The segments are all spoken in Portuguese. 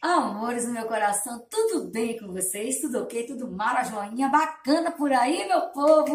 Amores do meu coração, tudo bem com vocês? Tudo ok? Tudo mara, joinha, bacana por aí, meu povo?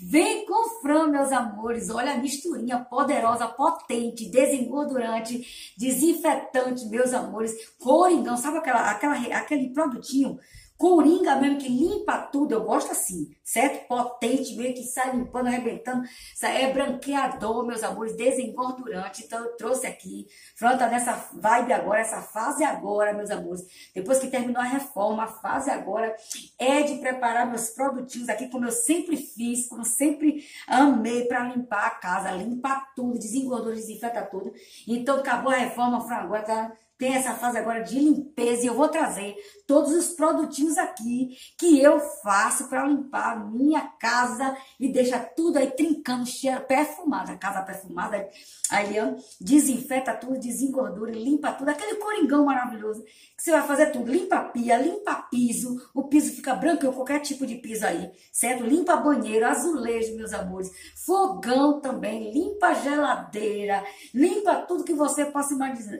Vem com Fran, meus amores. Olha a misturinha poderosa, potente, desengordurante, desinfetante, meus amores. Coringão, sabe aquela, aquela, aquele produtinho Coringa mesmo que limpa tudo, eu gosto assim, certo? Potente mesmo que sai limpando, arrebentando. É branqueador, meus amores, desengordurante. Então eu trouxe aqui. Fran tá nessa vibe agora, essa fase agora, meus amores. Depois que terminou a reforma, a fase agora é de preparar meus produtinhos aqui, como eu sempre fiz, como sempre amei para limpar a casa, limpar tudo, desengordura, desinfeta tudo. Então acabou a reforma, Fran agora tá tem essa fase agora de limpeza e eu vou trazer todos os produtinhos aqui que eu faço para limpar a minha casa e deixar tudo aí trincando, cheiro, perfumada. A casa perfumada, aí desinfeta tudo, desengordura, limpa tudo. Aquele coringão maravilhoso que você vai fazer tudo. Limpa a pia, limpa piso, o piso fica branco qualquer tipo de piso aí, certo? Limpa banheiro, azulejo, meus amores. Fogão também, limpa geladeira, limpa tudo que você possa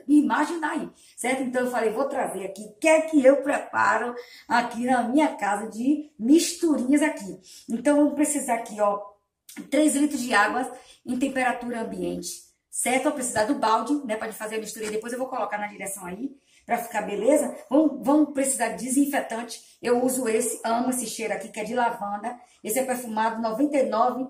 imaginar aí certo? Então eu falei, vou trazer aqui o que é que eu preparo aqui na minha casa de misturinhas aqui. Então vamos precisar aqui, ó, 3 litros de água em temperatura ambiente, certo? Vou precisar do balde, né, para fazer a mistura. Depois eu vou colocar na direção aí, para ficar beleza. Vamos, vamos precisar de desinfetante. Eu uso esse, amo esse cheiro aqui, que é de lavanda. Esse é perfumado 99%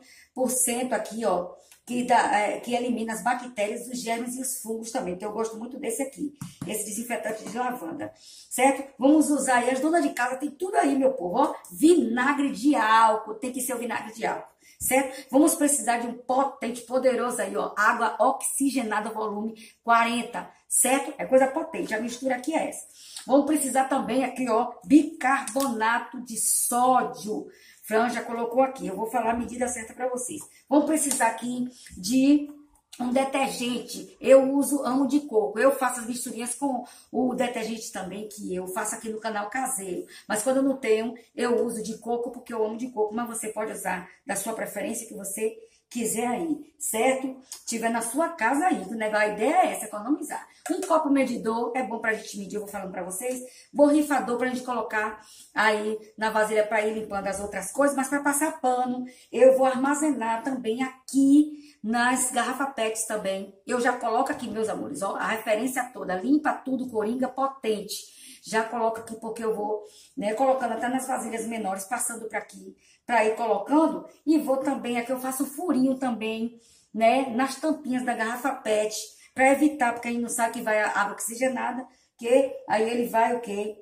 aqui, ó que, dá, é, que elimina as bactérias, os germes e os fungos também. Então, eu gosto muito desse aqui, esse desinfetante de lavanda, certo? Vamos usar aí, as donas de casa tem tudo aí, meu povo, ó. Vinagre de álcool, tem que ser o vinagre de álcool, certo? Vamos precisar de um potente, poderoso aí, ó. Água oxigenada, volume 40, certo? É coisa potente, a mistura aqui é essa. Vamos precisar também aqui, ó, bicarbonato de sódio, Fran já colocou aqui. Eu vou falar a medida certa para vocês. Vamos precisar aqui de um detergente. Eu uso amo de coco. Eu faço as misturinhas com o detergente também, que eu faço aqui no canal caseiro. Mas quando eu não tenho, eu uso de coco, porque eu amo de coco. Mas você pode usar da sua preferência que você quiser aí, certo? Tiver na sua casa aí, né? a ideia é essa, economizar. Um copo medidor é bom pra gente medir, eu vou falando pra vocês. Borrifador pra gente colocar aí na vasilha pra ir limpando as outras coisas, mas para passar pano, eu vou armazenar também aqui nas garrafas PETs também. Eu já coloco aqui, meus amores, ó, a referência toda, limpa tudo, coringa potente já coloco aqui porque eu vou, né, colocando até nas vasilhas menores, passando para aqui, para ir colocando. E vou também, aqui eu faço furinho também, né, nas tampinhas da garrafa PET, para evitar, porque a gente não sabe que vai a água oxigenada, que aí ele vai o quê?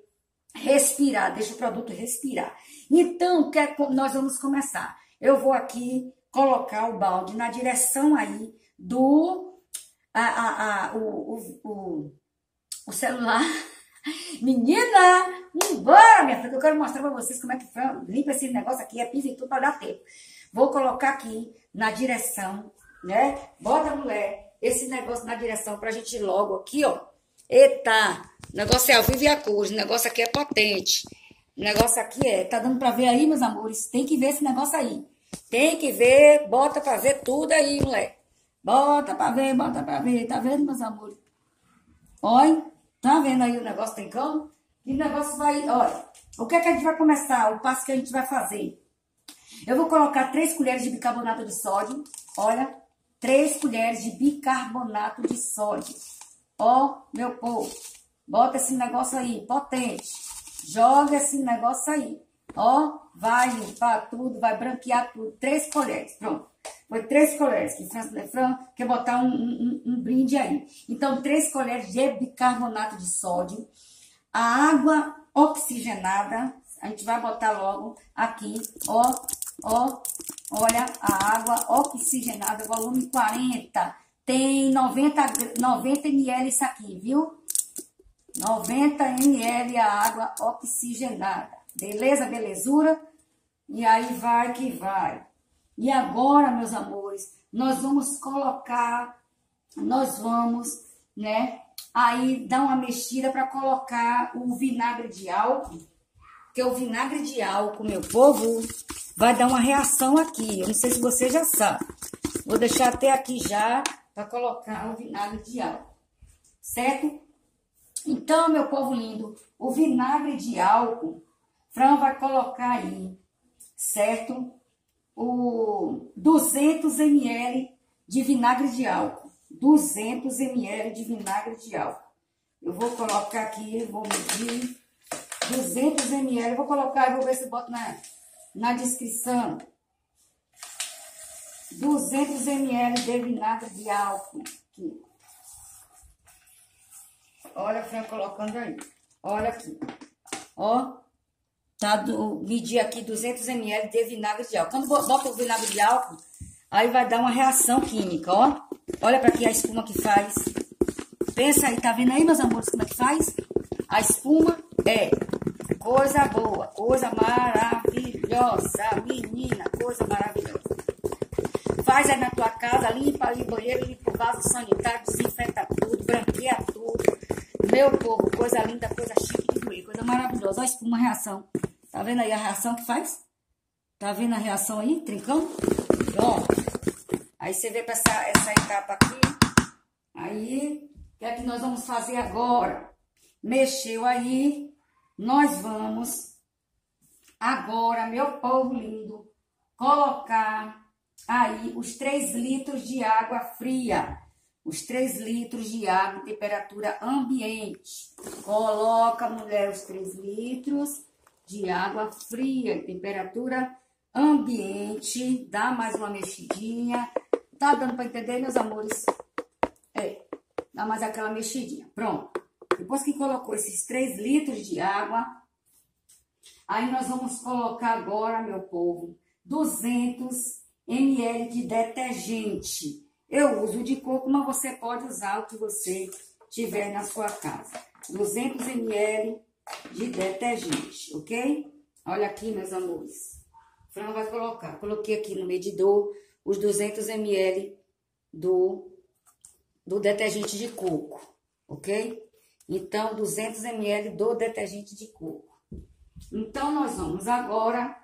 Respirar, deixa o produto respirar. Então, que é, nós vamos começar. Eu vou aqui colocar o balde na direção aí do a, a, a, o, o, o, o celular Menina, embora, minha filha, eu quero mostrar pra vocês como é que limpa esse negócio aqui, é piso e tudo pra dar tempo. Vou colocar aqui na direção, né? Bota, mulher, esse negócio na direção pra gente ir logo aqui, ó. Eita, o negócio é ao vivo e a cores, o negócio aqui é potente. O negócio aqui é, tá dando pra ver aí, meus amores? Tem que ver esse negócio aí. Tem que ver, bota pra ver tudo aí, mulher. Bota pra ver, bota pra ver. Tá vendo, meus amores? Olha. Tá vendo aí o negócio tem cão? E o negócio vai, olha, o que é que a gente vai começar? O passo que a gente vai fazer. Eu vou colocar 3 colheres de bicarbonato de sódio. Olha, 3 colheres de bicarbonato de sódio. Ó, meu povo, bota esse negócio aí, potente. Joga esse negócio aí. Ó, vai limpar tudo, vai branquear tudo. 3 colheres, pronto. Foi três colheres, que França Lefran quer botar um, um, um, brinde aí. Então, três colheres de bicarbonato de sódio, a água oxigenada, a gente vai botar logo aqui, ó, ó, olha, a água oxigenada, volume 40, tem 90, 90 ml isso aqui, viu? 90 ml a água oxigenada, beleza, belezura? E aí vai que vai. E agora, meus amores, nós vamos colocar, nós vamos, né, aí dar uma mexida para colocar o vinagre de álcool, que o vinagre de álcool, meu povo, vai dar uma reação aqui. Eu não sei se você já sabe. Vou deixar até aqui já para colocar o vinagre de álcool, certo? Então, meu povo lindo, o vinagre de álcool, Fran vai colocar aí, certo? O 200 ml de vinagre de álcool. 200 ml de vinagre de álcool. Eu vou colocar aqui, vou medir 200 ml. Vou colocar, vou ver se boto na, na descrição. 200 ml de vinagre de álcool. Aqui. Olha, Fran colocando aí. Olha aqui. Ó. Tá do, medir aqui 200 ml de vinagre de álcool. Quando bota o vinagre de álcool, aí vai dar uma reação química, ó. Olha para aqui a espuma que faz. Pensa aí, tá vendo aí, meus amores, como é que faz? A espuma é coisa boa, coisa maravilhosa, menina, coisa maravilhosa. Faz aí na tua casa, limpa ali o banheiro, limpa o vaso sanitário, desinfeta tudo, branqueia tudo. Meu povo, coisa linda, coisa chique de doer, coisa maravilhosa. Olha a espuma, reação. Tá vendo aí a reação que faz? Tá vendo a reação aí, trincão? Pronto. Aí você vê para essa, essa etapa aqui. Aí, o que é que nós vamos fazer agora? Mexeu aí, nós vamos agora, meu povo lindo, colocar aí os 3 litros de água fria. Os 3 litros de água em temperatura ambiente. Coloca, mulher, os 3 litros de água fria em temperatura ambiente. Dá mais uma mexidinha. Tá dando para entender, meus amores? É, dá mais aquela mexidinha. Pronto. Depois que colocou esses 3 litros de água, aí nós vamos colocar agora, meu povo, 200 ml de detergente. Eu uso de coco, mas você pode usar o que você tiver na sua casa. 200 ml de detergente, ok? Olha aqui, meus amores. Fran vai colocar. Coloquei aqui no medidor os 200 ml do, do detergente de coco, ok? Então, 200 ml do detergente de coco. Então, nós vamos agora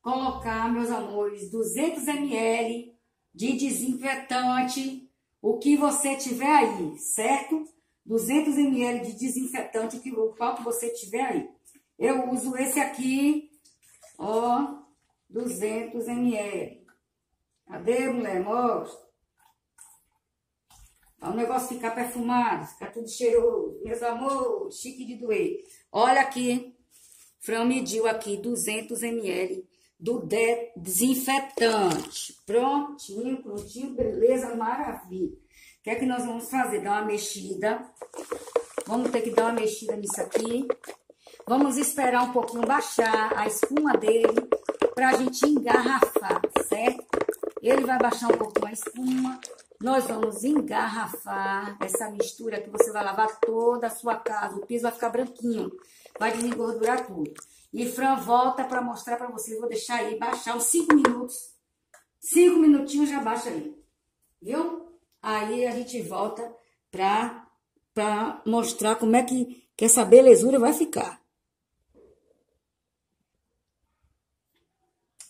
colocar, meus amores, 200 ml de desinfetante, o que você tiver aí, certo? 200 ml de desinfetante, o qual que você tiver aí. Eu uso esse aqui, ó, 200 ml. Cadê, mulher? Mostra. Para o negócio ficar perfumado, ficar tudo cheiroso. Meus amores, chique de doer. Olha aqui, Fran mediu aqui 200 ml do de desinfetante. Prontinho, prontinho, beleza, maravilha. Que é que nós vamos fazer? Dar uma mexida. Vamos ter que dar uma mexida nisso aqui. Vamos esperar um pouquinho baixar a espuma dele para a gente engarrafar, certo? Ele vai baixar um pouquinho a espuma. Nós vamos engarrafar essa mistura que você vai lavar toda a sua casa. O piso vai ficar branquinho, vai desengordurar tudo. E Fran volta para mostrar para vocês. Vou deixar aí baixar uns 5 minutos. 5 minutinhos já baixa aí. Viu? Aí a gente volta para pra mostrar como é que, que essa belezura vai ficar.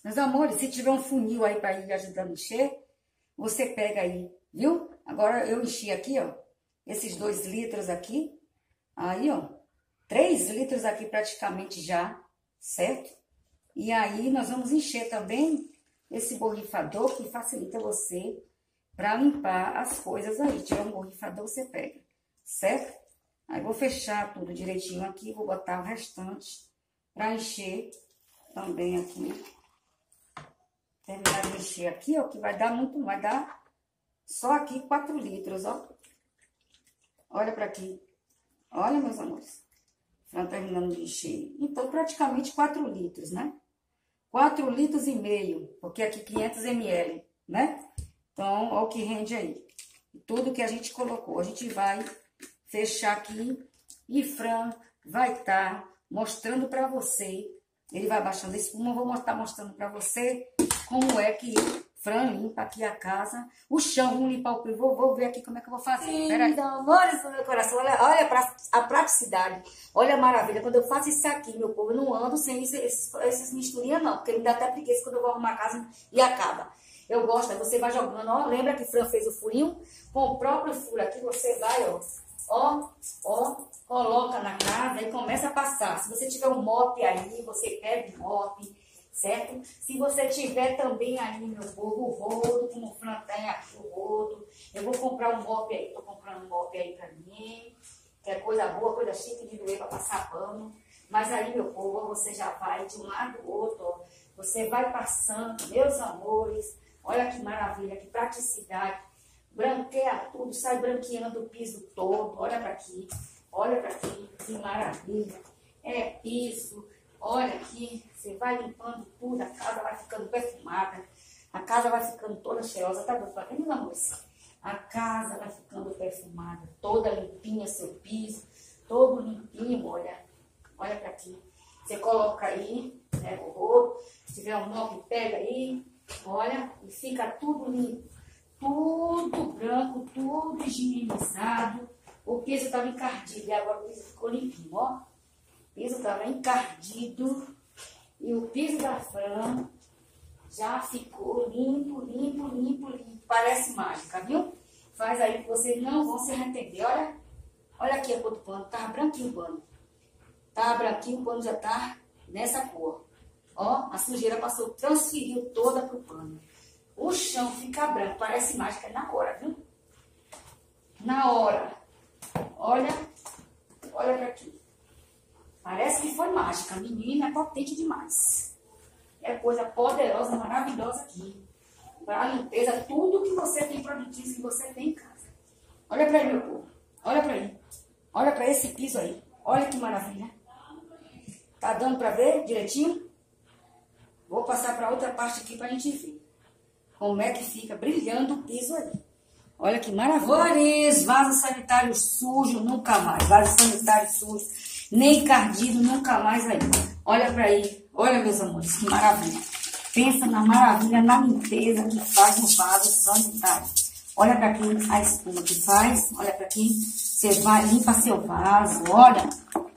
Meus amores, se tiver um funil aí para ir ajudando a encher, você pega aí, viu? Agora eu enchi aqui, ó, esses dois litros aqui. Aí, ó, três litros aqui praticamente já, certo? E aí nós vamos encher também esse borrifador que facilita você para limpar as coisas aí. Tiver um borrifador, você pega, certo? Aí vou fechar tudo direitinho aqui, vou botar o restante para encher também aqui terminar de encher aqui, ó, que vai dar muito, vai dar só aqui 4 litros, ó. Olha para aqui. Olha, meus amores. Já terminando de encher. Então, praticamente 4 litros, né? 4 litros e meio, porque aqui 500 ml, né? Então, olha o que rende aí. Tudo que a gente colocou. A gente vai fechar aqui e Fran vai estar tá mostrando para você. Ele vai baixando a espuma, vou estar mostrando para você como é que Fran limpa aqui a casa, o chão, vamos limpar o pivô, vou ver aqui como é que eu vou fazer. Peraí. amores do meu coração, olha, olha a praticidade, olha a maravilha. Quando eu faço isso aqui, meu povo, eu não ando sem esses, esses misturinhas não, porque me dá até preguiça quando eu vou arrumar a casa e acaba. Eu gosto, aí você vai jogando, ó, lembra que Fran fez o furinho? Com o próprio furo aqui, você vai, ó, Ó, ó, coloca na casa e começa a passar. Se você tiver um mop aí, você pega um mop, certo? Se você tiver também aí, meu povo, o rodo, como o Fran tem aqui o rodo, eu vou comprar um mop aí, tô comprando um mop aí pra mim, que é coisa boa, coisa chique de doer pra passar pano. Mas aí, meu povo, você já vai de um lado do outro, ó. Você vai passando, meus amores. Olha que maravilha, que praticidade. Branqueia tudo, sai branqueando o piso todo. Olha para aqui, olha para aqui, que maravilha. É piso, olha aqui, você vai limpando tudo, a casa vai ficando perfumada. A casa vai ficando toda cheirosa, tá bom? Tá vendo, amores? A casa vai ficando perfumada, toda limpinha, seu piso, todo limpinho, olha. Olha para aqui. Você coloca aí, né, o rolo. Se tiver um mop, pega aí. Olha, fica tudo limpo. Tudo branco, tudo higienizado. O piso estava encardido e agora o piso ficou limpinho, ó. O piso estava encardido e o piso da Fran já ficou limpo, limpo, limpo, limpo. Parece mágica, viu? Faz aí que vocês não vão se arrepender. Olha, olha aqui a cor do pano, tá branquinho o pano. Tá branquinho, o pano já tá nessa cor. Ó, a sujeira passou, transferiu toda pro pano. O chão fica branco, parece mágica na hora, viu? Na hora. Olha, olha pra aqui. Parece que foi mágica. Menina, é potente demais. É coisa poderosa, maravilhosa aqui. Para limpeza, tudo que você tem produtivo, que você tem em casa. Olha pra aí, meu povo. Olha pra aí. Olha pra esse piso aí. Olha que maravilha. Tá dando para ver direitinho? Vou passar para outra parte aqui para a gente ver como é que fica brilhando o piso aí. Olha que maravilha. Flores, vaso sanitário sujo, nunca mais. Vaso sanitário sujo, nem encardido, nunca mais aí. Olha para aí. Olha, meus amores, que maravilha. Pensa na maravilha, na limpeza que faz no vaso sanitário. Olha para aqui a espuma que faz. Olha para aqui. Você vai, limpa seu vaso. Olha.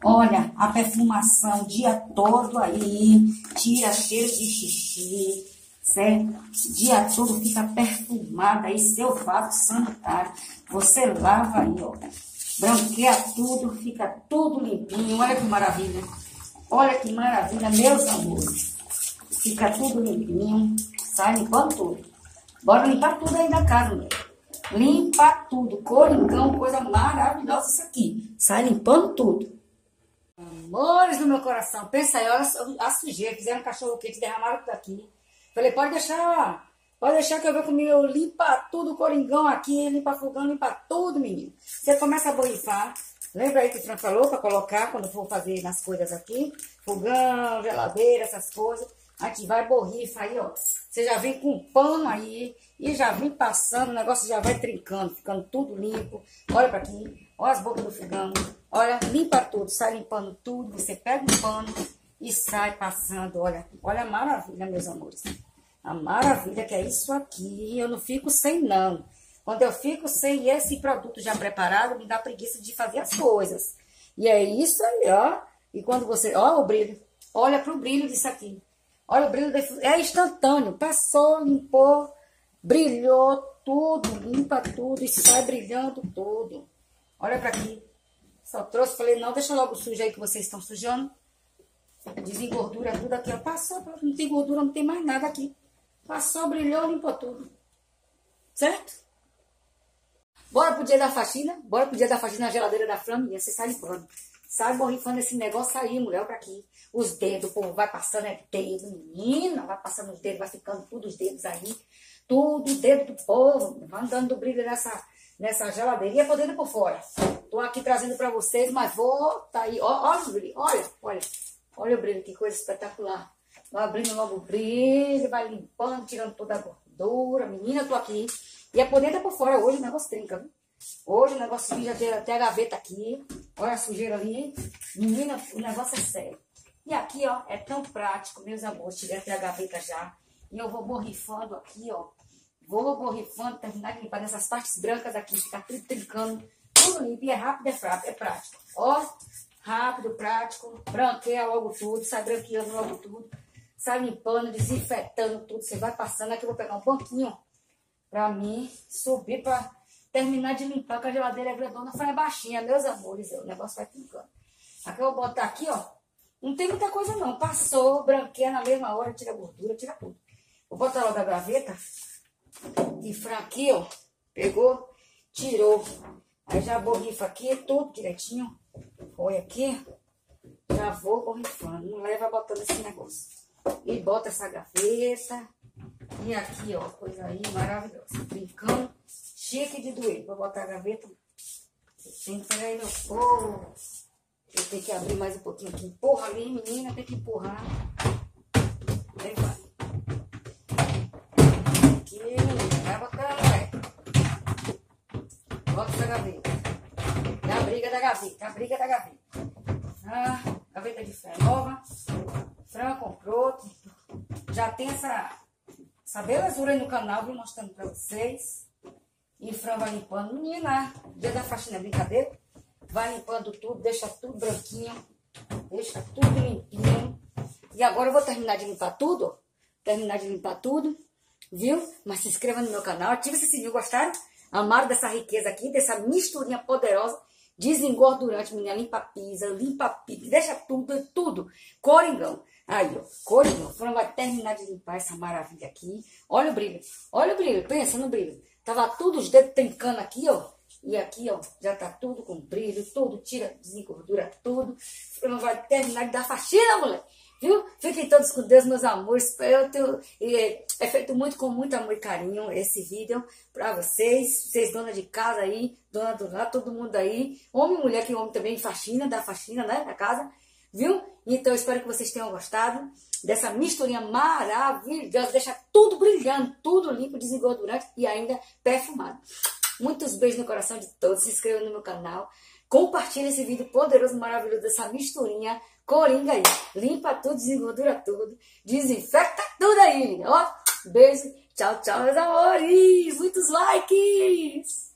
Olha, a perfumação o dia todo aí, tira cheiro de xixi, certo? Dia todo fica perfumado aí, seu vaso sanitário. Você lava aí, ó. Branqueia tudo, fica tudo limpinho. Olha que maravilha. Olha que maravilha, meus amores. Fica tudo limpinho. Sai limpando tudo. Bora limpar tudo aí da casa, meu. Limpa tudo. Coringão, coisa maravilhosa isso aqui. Sai limpando tudo. Amores do meu coração, pensa aí, olha a sujeira, fizeram cachorro quente, derramaram tudo aqui. Falei, pode deixar, pode deixar que eu vou comigo, eu limpa tudo, coringão aqui, limpa fogão, limpa tudo, menino. Você começa a borrifar, lembra aí que o Fran falou para colocar quando for fazer nas coisas aqui, fogão, geladeira, essas coisas. Aqui vai borrifa aí, ó. Você já vem com pano aí e já vem passando, o negócio já vai trincando, ficando tudo limpo. Olha para aqui, olha as bocas do fogão. Olha, limpa tudo, sai limpando tudo. Você pega um pano e sai passando. Olha, olha a maravilha, meus amores. A maravilha que é isso aqui. Eu não fico sem, não. Quando eu fico sem esse produto já preparado, me dá preguiça de fazer as coisas. E é isso aí, ó. E quando você. Olha o brilho. Olha pro brilho disso aqui. Olha o brilho. É instantâneo. Passou, limpou, brilhou tudo, limpa tudo e sai brilhando tudo. Olha para aqui. Só trouxe, falei, não, deixa logo sujo aí que vocês estão sujando. Desengordura tudo aqui, ó. Passou, não tem gordura, não tem mais nada aqui. Passou, brilhou, limpou tudo. Certo? Bora pro dia da faxina? Bora pro dia da faxina na geladeira da Flaminha. Você sai limpando. Sai borrifando esse negócio aí, mulher, pra aqui. Os dedos, o povo vai passando é dedo, menina, vai passando os dedos, vai ficando tudo os dedos aí. Tudo, dedo do povo, vai andando do brilho nessa, nessa geladeirinha por dentro e por fora. Tô aqui trazendo para vocês, mas vou, tá aí, ó, olha o brilho, olha, olha, olha o brilho, que coisa espetacular. Vai abrindo logo o brilho, vai limpando, tirando toda a gordura. Menina, tô aqui. E é e por fora, hoje o negócio trinca, viu? Hoje o negócio já tem até a gaveta aqui. Olha a sujeira ali. Menina, o negócio é sério. E aqui, ó, é tão prático, meus amores. Tirei até a gaveta já. E eu vou borrifando aqui, ó. Vou borrifando, terminar de limpar nessas partes brancas aqui, ficar tudo trincando, tudo limpo. E é rápido, é, é prático. Ó, rápido, prático, branqueia logo tudo, sai branqueando logo tudo. Sai limpando, desinfetando tudo. Você vai passando aqui, eu vou pegar um banquinho pra mim subir pra terminar de limpar, que a geladeira é grandona, foi baixinha, meus amores, o negócio vai ficando. Aqui eu vou botar aqui, ó. Não tem muita coisa não. Passou, branqueia na mesma hora, tira gordura, tira tudo. Vou botar logo a gaveta. De aqui, ó. Pegou, tirou. Aí já borrifa aqui, tudo direitinho. Põe aqui. Já vou borrifando. Não leva botando esse negócio. E bota essa gaveta. E aqui, ó, coisa aí maravilhosa. Brincando, chique de doer. Vou botar a gaveta. Tem que pegar meu povo. Eu tenho que abrir mais um pouquinho aqui. Empurra ali, menina, tem que empurrar. Aí vai. Aqui, vai botando, vai. Bota essa gaveta. É a briga da gaveta, é a briga da gaveta. Ah, gaveta de fé nova. Fran comprou. Já tem essa, essa belezura aí no canal, vou mostrando pra vocês. E Fran vai limpando. Menina, dia da faxina é brincadeira. Vai limpando tudo, deixa tudo branquinho. Deixa tudo limpinho. E agora eu vou terminar de limpar tudo. Terminar de limpar tudo. Viu? Mas se inscreva no meu canal, ative esse sininho, gostaram? Amaram dessa riqueza aqui, dessa misturinha poderosa, desengordurante, menina, limpa pisa, limpa pica, deixa tudo, tudo. Coringão. Aí, ó, coringão. Fran vai terminar de limpar essa maravilha aqui. Olha o brilho, olha o brilho, pensa no brilho. Tava tudo os dedos trincando aqui, ó. E aqui, ó, já tá tudo com brilho, tudo, tira, desengordura tudo. Não vai terminar de dar faxina, mulher. Viu? Fiquem todos com Deus, meus amores. Eu tenho, é, é feito muito com muito amor e carinho esse vídeo para vocês. Vocês, dona de casa aí, dona do lar, todo mundo aí. Homem e mulher, que homem também faxina, dá faxina, né, na casa. Viu? Então, espero que vocês tenham gostado dessa misturinha maravilhosa. Deixa tudo brilhando, tudo limpo, desengordurante e ainda perfumado. Muitos beijos no coração de todos. Se inscreva no meu canal. Compartilhe esse vídeo poderoso, maravilhoso dessa misturinha coringa aí. Limpa tudo, desengordura tudo, desinfecta tudo aí. Ó, beijo. Tchau, tchau, meus amores. Muitos likes.